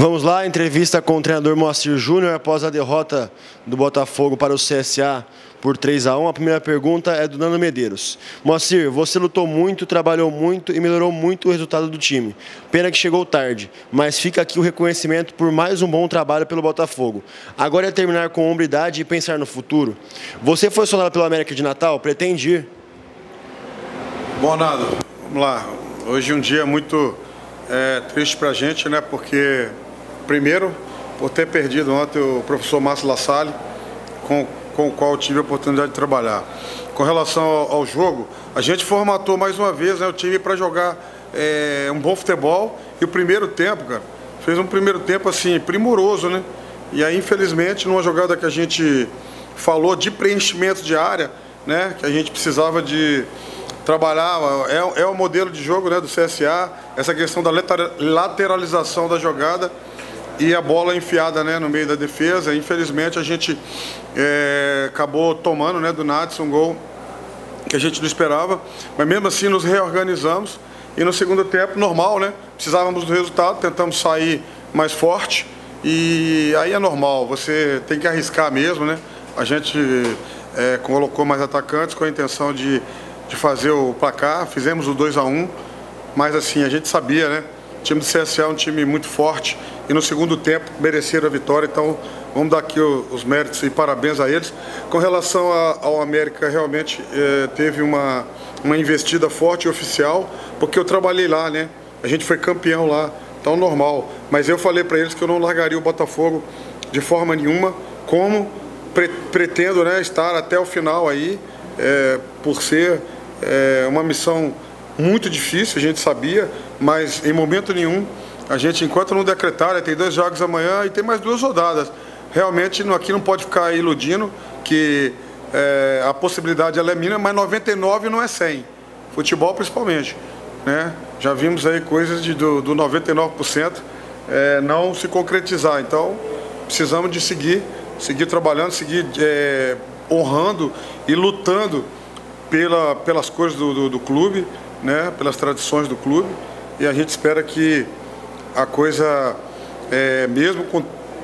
Vamos lá, entrevista com o treinador Moacir Júnior após a derrota do Botafogo para o CSA por 3 a 1 A primeira pergunta é do Nando Medeiros. Moacir, você lutou muito, trabalhou muito e melhorou muito o resultado do time. Pena que chegou tarde, mas fica aqui o reconhecimento por mais um bom trabalho pelo Botafogo. Agora é terminar com hombridade e pensar no futuro. Você foi sonado pelo América de Natal? Pretende ir? Bom, Nando, vamos lá. Hoje é um dia muito é, triste para a gente, né? Porque Primeiro, por ter perdido ontem o professor Márcio Lassalle, com, com o qual tive a oportunidade de trabalhar. Com relação ao, ao jogo, a gente formatou mais uma vez né, o time para jogar é, um bom futebol. E o primeiro tempo, cara, fez um primeiro tempo assim, primoroso, né? E aí, infelizmente, numa jogada que a gente falou de preenchimento de área, né? Que a gente precisava de trabalhar, é, é o modelo de jogo né, do CSA, essa questão da lateralização da jogada e a bola enfiada né, no meio da defesa. Infelizmente a gente é, acabou tomando né, do Nats um gol que a gente não esperava, mas mesmo assim nos reorganizamos e no segundo tempo, normal, né? Precisávamos do resultado, tentamos sair mais forte e aí é normal, você tem que arriscar mesmo, né? A gente é, colocou mais atacantes com a intenção de, de fazer o placar, fizemos o 2 a 1 mas assim, a gente sabia, né? O time do CSA é um time muito forte e no segundo tempo mereceram a vitória, então vamos dar aqui os méritos e parabéns a eles. Com relação ao América, realmente é, teve uma, uma investida forte e oficial, porque eu trabalhei lá, né? A gente foi campeão lá, então normal. Mas eu falei para eles que eu não largaria o Botafogo de forma nenhuma, como pre pretendo né, estar até o final aí, é, por ser é, uma missão muito difícil, a gente sabia, mas em momento nenhum a gente, enquanto não decretar, tem dois jogos amanhã e tem mais duas rodadas. Realmente aqui não pode ficar iludindo que é, a possibilidade ela é mínima, mas 99 não é 100. Futebol principalmente. Né? Já vimos aí coisas de, do, do 99% é, não se concretizar. Então precisamos de seguir, seguir trabalhando, seguir é, honrando e lutando pela, pelas coisas do, do, do clube né, pelas tradições do clube e a gente espera que a coisa, é, mesmo com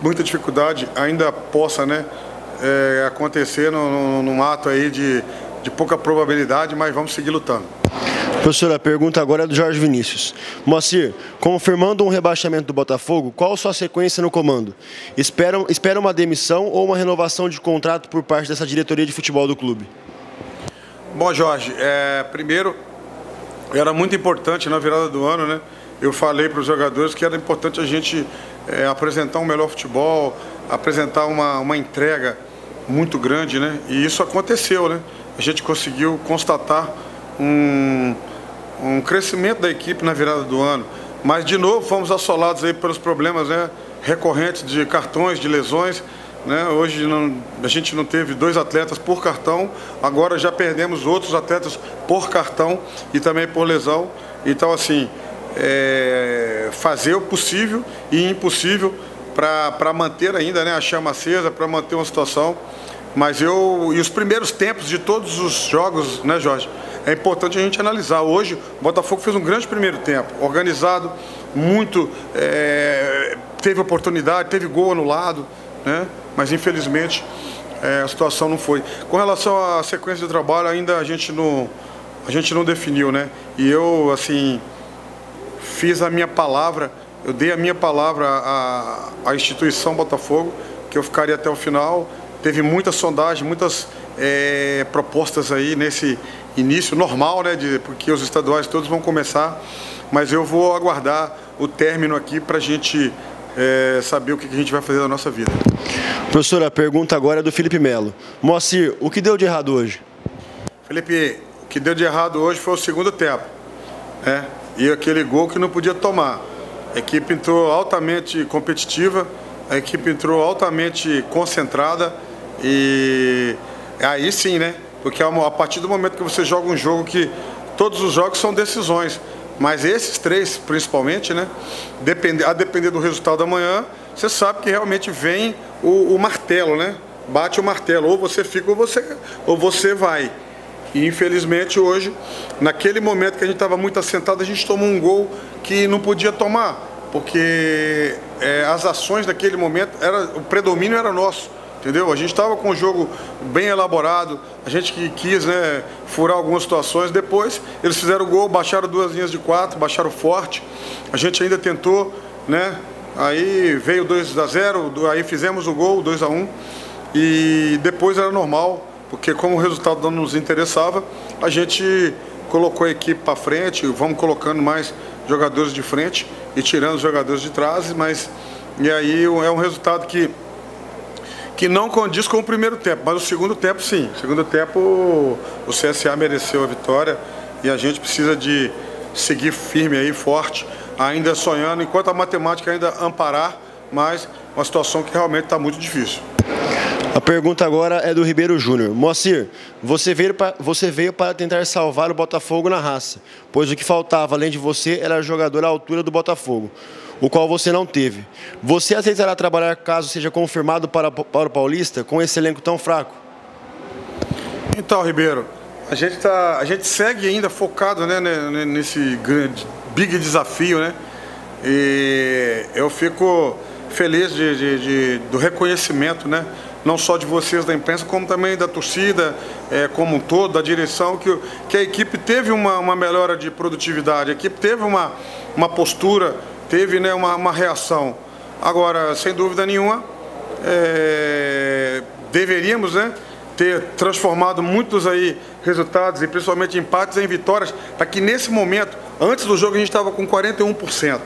muita dificuldade, ainda possa né, é, acontecer num, num ato aí de, de pouca probabilidade, mas vamos seguir lutando. Professora, a pergunta agora é do Jorge Vinícius. Moacir, confirmando um rebaixamento do Botafogo, qual a sua sequência no comando? Espera, espera uma demissão ou uma renovação de contrato por parte dessa diretoria de futebol do clube? Bom, Jorge, é, primeiro era muito importante na virada do ano, né? Eu falei para os jogadores que era importante a gente é, apresentar um melhor futebol, apresentar uma, uma entrega muito grande, né? E isso aconteceu, né? A gente conseguiu constatar um, um crescimento da equipe na virada do ano. Mas, de novo, fomos assolados aí pelos problemas né, recorrentes de cartões, de lesões. Né? Hoje não, a gente não teve dois atletas por cartão, agora já perdemos outros atletas por cartão e também por lesão. Então, assim, é, fazer o possível e impossível para manter ainda né, a chama acesa, para manter uma situação. Mas eu, e os primeiros tempos de todos os jogos, né, Jorge? É importante a gente analisar. Hoje, o Botafogo fez um grande primeiro tempo, organizado, muito, é, teve oportunidade, teve gol anulado né? mas infelizmente é, a situação não foi. Com relação à sequência de trabalho, ainda a gente não, a gente não definiu, né? E eu, assim, fiz a minha palavra, eu dei a minha palavra à, à instituição Botafogo, que eu ficaria até o final. Teve muita sondagem, muitas é, propostas aí nesse início normal, né? De, porque os estaduais todos vão começar, mas eu vou aguardar o término aqui para a gente é, saber o que a gente vai fazer na nossa vida. Professora, a pergunta agora é do Felipe Melo. Moacir, o que deu de errado hoje? Felipe, o que deu de errado hoje foi o segundo tempo. Né? E aquele gol que não podia tomar. A equipe entrou altamente competitiva, a equipe entrou altamente concentrada e aí sim, né? Porque a partir do momento que você joga um jogo que todos os jogos são decisões. Mas esses três, principalmente, né? A depender do resultado da manhã, você sabe que realmente vem o, o, martelo, né? Bate o martelo, ou você fica ou você, ou você vai. E infelizmente hoje, naquele momento que a gente estava muito assentado, a gente tomou um gol que não podia tomar. porque é, as ações daquele momento, era, o predomínio era nosso entendeu? A gente estava com o jogo bem elaborado, a gente que quis né, furar algumas situações. Depois eles fizeram o gol, baixaram duas linhas de quatro, baixaram forte. A gente ainda tentou, né? Aí veio 2 a 0, aí fizemos o gol, 2 a 1 um, e depois era normal, porque como o resultado não nos interessava, a gente colocou a equipe para frente, vamos colocando mais jogadores de frente e tirando os jogadores de trás, mas e aí é um resultado que que não condiz com o primeiro tempo, mas o segundo tempo sim. O segundo tempo o CSA mereceu a vitória e a gente precisa de seguir firme aí, forte, ainda sonhando, enquanto a matemática ainda amparar, mas uma situação que realmente está muito difícil. A pergunta agora é do Ribeiro Júnior. Moacir, você veio, pra, você veio para tentar salvar o Botafogo na raça, pois o que faltava além de você era jogador à altura do Botafogo o qual você não teve. Você aceitará trabalhar caso seja confirmado para, para o Paulista com esse elenco tão fraco? Então, Ribeiro, a gente, tá, a gente segue ainda focado né, nesse grande, big desafio, né? E eu fico feliz de, de, de, do reconhecimento, né? Não só de vocês da imprensa, como também da torcida, é, como um todo, da direção, que, que a equipe teve uma, uma melhora de produtividade, a equipe teve uma, uma postura teve né, uma, uma reação. Agora, sem dúvida nenhuma, é, deveríamos né, ter transformado muitos aí resultados e principalmente empates em vitórias, para que nesse momento, antes do jogo, a gente estava com 41%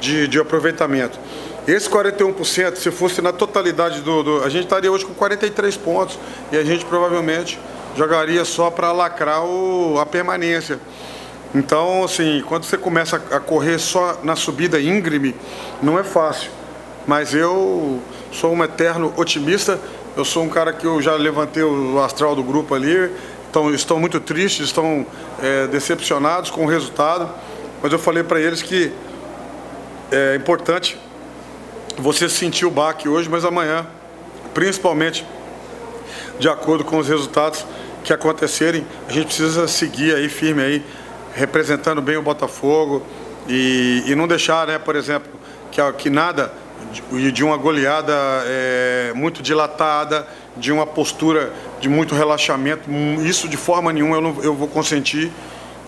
de, de aproveitamento. Esse 41%, se fosse na totalidade do, do, A gente estaria hoje com 43 pontos e a gente provavelmente jogaria só para lacrar o, a permanência. Então, assim, quando você começa a correr só na subida íngreme, não é fácil. Mas eu sou um eterno otimista. Eu sou um cara que eu já levantei o astral do grupo ali. Então, estão muito tristes, estão é, decepcionados com o resultado. Mas eu falei para eles que é importante você sentir o baque hoje, mas amanhã, principalmente de acordo com os resultados que acontecerem, a gente precisa seguir aí firme aí representando bem o Botafogo e, e não deixar, né, por exemplo, que, que nada de, de uma goleada é, muito dilatada, de uma postura de muito relaxamento, isso de forma nenhuma eu, não, eu vou consentir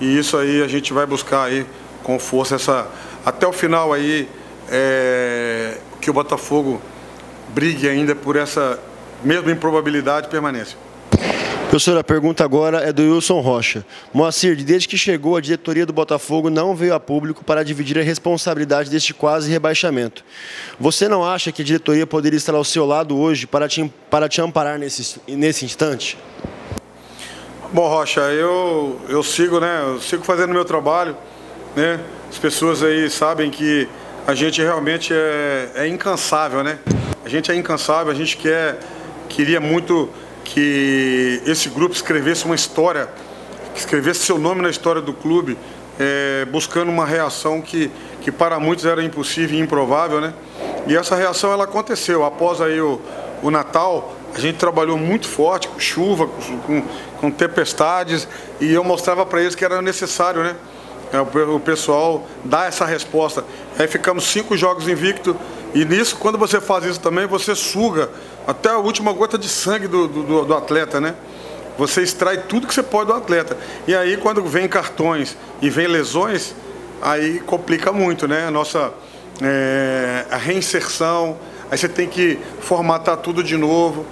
e isso aí a gente vai buscar aí com força essa até o final aí é, que o Botafogo brigue ainda por essa mesma improbabilidade permanência. Professor, a pergunta agora é do Wilson Rocha. Moacir, desde que chegou, a diretoria do Botafogo não veio a público para dividir a responsabilidade deste quase rebaixamento. Você não acha que a diretoria poderia estar ao seu lado hoje para te, para te amparar nesse, nesse instante? Bom, Rocha, eu, eu sigo, né? Eu sigo fazendo meu trabalho, né? As pessoas aí sabem que a gente realmente é, é incansável, né? A gente é incansável, a gente quer, queria muito que esse grupo escrevesse uma história, que escrevesse seu nome na história do clube, é, buscando uma reação que, que para muitos era impossível e improvável, né? E essa reação ela aconteceu. Após aí o, o Natal, a gente trabalhou muito forte, com chuva, com, com tempestades, e eu mostrava para eles que era necessário, né? É, o pessoal dar essa resposta. Aí ficamos cinco jogos invictos, e nisso, quando você faz isso também, você suga até a última gota de sangue do, do, do, atleta, né? Você extrai tudo que você pode do atleta. E aí, quando vem cartões e vem lesões, aí complica muito, né? A nossa é, a reinserção, aí você tem que formatar tudo de novo.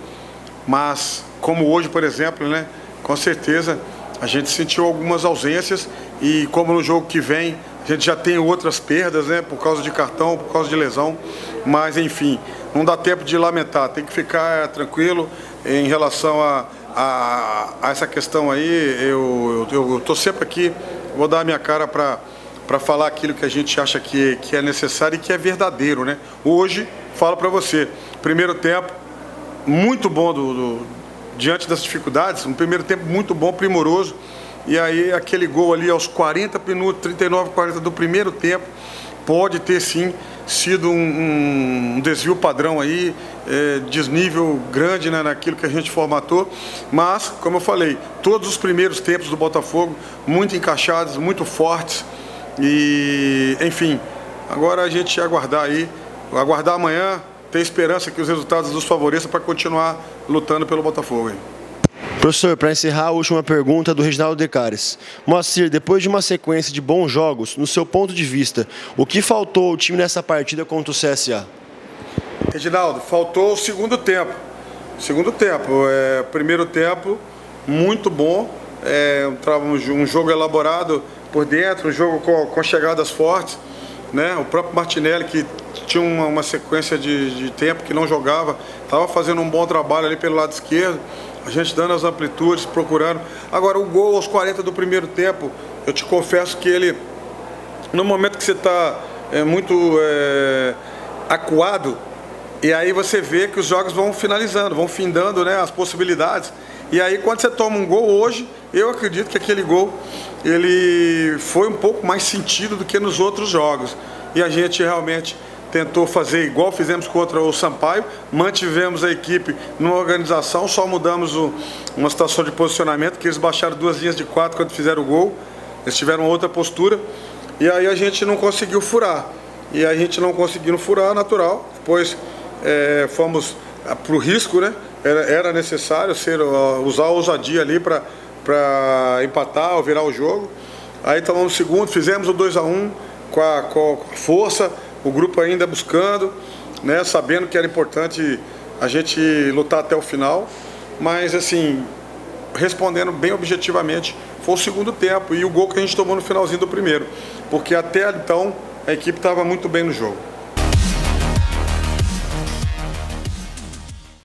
Mas, como hoje, por exemplo, né? Com certeza a gente sentiu algumas ausências e como no jogo que vem a gente já tem outras perdas, né, por causa de cartão, por causa de lesão, mas enfim, não dá tempo de lamentar, tem que ficar tranquilo em relação a, a, a essa questão aí. Eu estou sempre aqui, vou dar a minha cara para para falar aquilo que a gente acha que, que é necessário e que é verdadeiro, né? Hoje, falo para você, primeiro tempo muito bom do, do, diante das dificuldades, um primeiro tempo muito bom, primoroso. E aí aquele gol ali aos 40 minutos, 39, 40 do primeiro tempo, pode ter sim sido um, um desvio padrão aí, é, desnível grande né, naquilo que a gente formatou. Mas, como eu falei, todos os primeiros tempos do Botafogo, muito encaixados, muito fortes. E, enfim, Agora a gente aguardar aí, aguardar amanhã, ter esperança que os resultados nos favoreçam para continuar lutando pelo Botafogo. Hein? Professor, para encerrar, a última pergunta do Reginaldo Decares. Moacir, depois de uma sequência de bons jogos, no seu ponto de vista, o que faltou ao time nessa partida contra o CSA? Reginaldo, faltou o segundo tempo. Segundo tempo, é, primeiro tempo, muito bom. É, um jogo elaborado por dentro, um jogo com, com chegadas fortes. Né? O próprio Martinelli, que tinha uma, uma sequência de, de, tempo que não jogava, estava fazendo um bom trabalho ali pelo lado esquerdo a gente dando as amplitudes, procurando. Agora, o gol aos 40 do primeiro tempo, eu te confesso que ele, no momento que você está é, muito é, acuado, e aí você vê que os jogos vão finalizando, vão findando né, as possibilidades. E aí quando você toma um gol hoje, eu acredito que aquele gol ele foi um pouco mais sentido do que nos outros jogos. E a gente realmente tentou fazer igual fizemos contra o Sampaio, mantivemos a equipe numa organização, só mudamos o, uma situação de posicionamento, que eles baixaram duas linhas de quatro quando fizeram o gol, eles tiveram outra postura, e aí a gente não conseguiu furar. E a gente não conseguindo furar, natural, depois é, fomos ah, para o risco, né? Era, era necessário ser, usar a ousadia ali para empatar ou virar o jogo. Aí tomamos o segundo, fizemos o 2 a 1 um, com, com a força, o grupo ainda buscando, né, sabendo que era importante a gente lutar até o final, mas assim, respondendo bem objetivamente, foi o segundo tempo e o gol que a gente tomou no finalzinho do primeiro, porque até então a equipe estava muito bem no jogo.